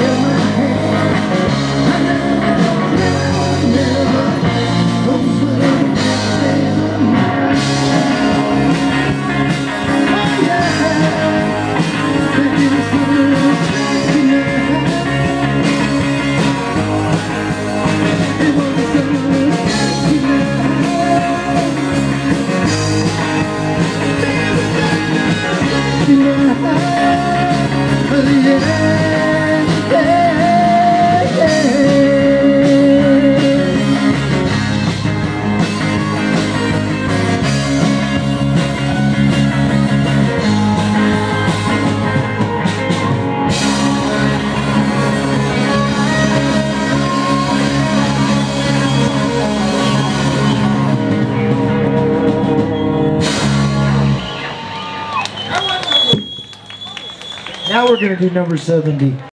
in the hand. Now we're going to do number 70.